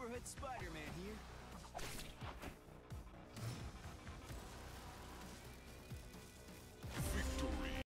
Neighborhood Spider-Man here.